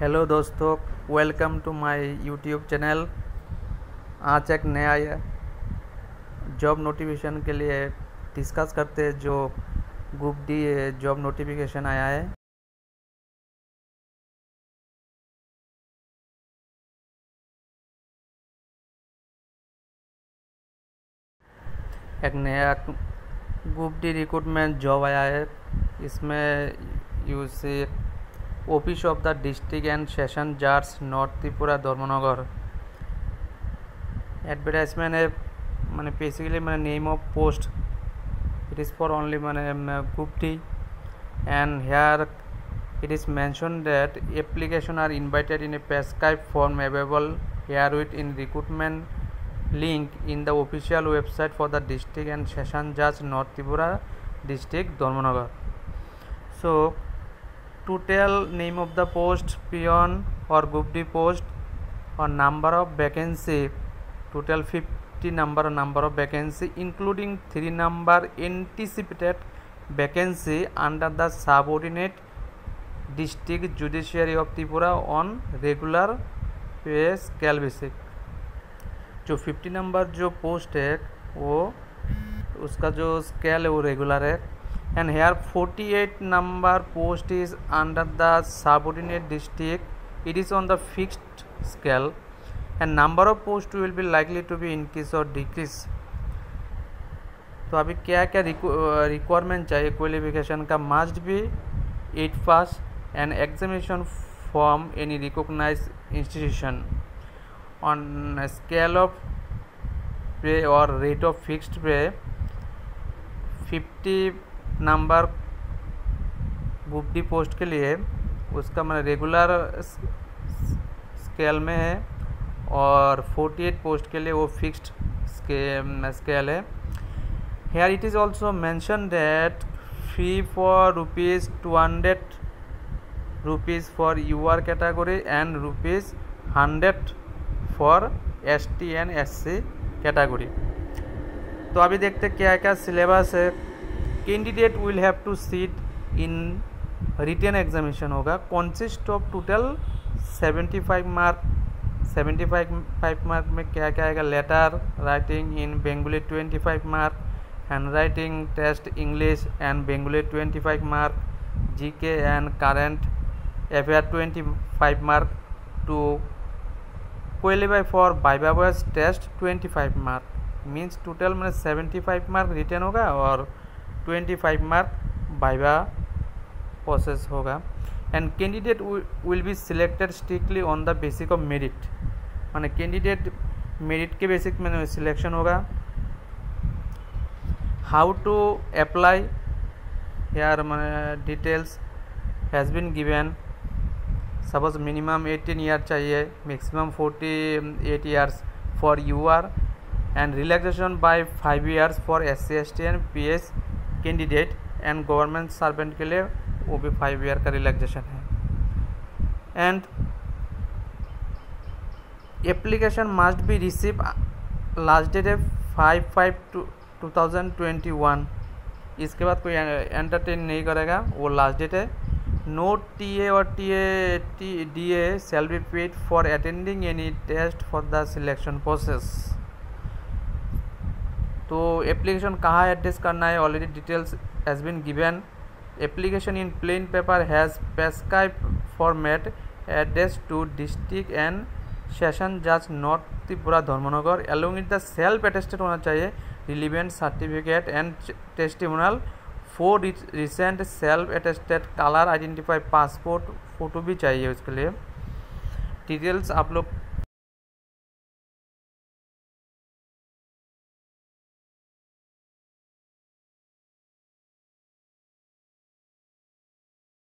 Hello दोस्तों welcome to my YouTube channel आज एक नया जॉब नोटिफिकेशन के लिए डिस्कस करते हैं जो ग्रुप डी जॉब नोटिफिकेशन आया है। एक नया ग्रुप डी रिक्रूटमेंट जॉब आया है। इसमें you see office of the district and session judges north Tripura Dharmanagar advertisement है मैंने बेसिकली मैंने name of post it is for only मैंने group D and here is mentioned that application are invited in a prescribed form available herewith in recruitment link in the official website for the district and session judge north tripura district dharmanagar so to tell name of the post peon or group d post or number of vacancy total 50 number number of vacancy including 3 number anticipated vacancy under the subordinate district judiciary of Tripura on regular pay scale basic जो 50 number जो post है वो उसका जो scale है वो regular है and here 48 number post is under the subordinate district it is on the fixed scale and number of post will be likely to be increase or decrease तो अभी क्या क्या रिक्वायरमेंट चाहिए क्वालिफिकेशन का must भी eight pass and examination from any recognise institution on scale of pay or rate of fixed pay fifty number group D post के लिए उसका मैंने रेगुलर स्केल में है और 48 पोस्ट के लिए वो फिक्स्ड स्केल है। Here it is also mention that fee for rupees two hundred rupees for U R category and rupees hundred for S T and S C category तो अभी देखते क्या क्या सिलेबस है। Candidate will have to sit in written examination होगा। Consist of total 75 mark 75 five five mark में क्या क्या आएगा? Letter writing in Bengali 25 mark handwriting test English and Bengali 25 mark GK and current affair 25 mark to qualify for viva test 25 mark means total में 75 mark written होगा और twenty five mark viva process होगा and candidate will be selected strictly on the basic of merit माने candidate merit के basic में selection होगा। How to apply यार मैंने details has been given suppose minimum 18 year चाहिए maximum 48 years for U R and relaxation by five years for S C S T and P S candidate and government servant के लिए वो भी five year का relaxation है। And application must be receive last date है five five two thousand twenty one इसके बाद कोई एंटरटेन नहीं करेगा, वो लास्ट डेट है। No T A or T A T D A shall be paid for attending any test for the selection process तो application कहाँ एड्रेस करना है? Already details has been given application in plain paper has prescribe format address to district and session जज north Tripura Dharmanagar along with the self attested होना चाहिए। Relevant certificate and testimonial four recent self attested colour identify passport photo भी चाहिए उसके लिए। Details आप लोग